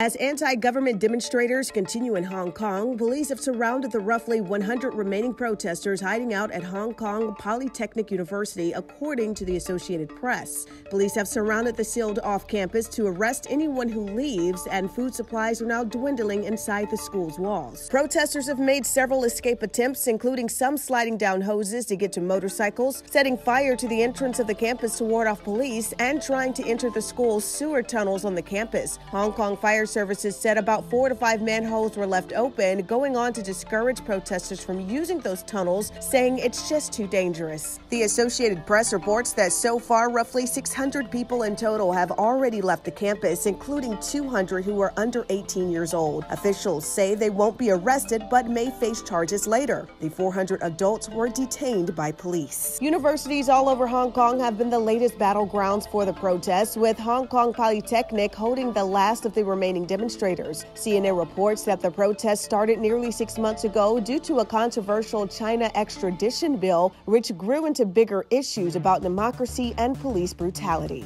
As anti government demonstrators continue in Hong Kong, police have surrounded the roughly 100 remaining protesters hiding out at Hong Kong Polytechnic University, according to the Associated Press. Police have surrounded the sealed off campus to arrest anyone who leaves, and food supplies are now dwindling inside the school's walls. Protesters have made several escape attempts, including some sliding down hoses to get to motorcycles, setting fire to the entrance of the campus to ward off police, and trying to enter the school's sewer tunnels on the campus. Hong Kong Fire Fire Services said about four to five manholes were left open, going on to discourage protesters from using those tunnels, saying it's just too dangerous. The Associated Press reports that so far, roughly 600 people in total have already left the campus, including 200 who are under 18 years old. Officials say they won't be arrested but may face charges later. The 400 adults were detained by police. Universities all over Hong Kong have been the latest battlegrounds for the protests, with Hong Kong Polytechnic holding the last of the remaining remaining demonstrators. CNN reports that the protest started nearly six months ago due to a controversial China extradition bill, which grew into bigger issues about democracy and police brutality.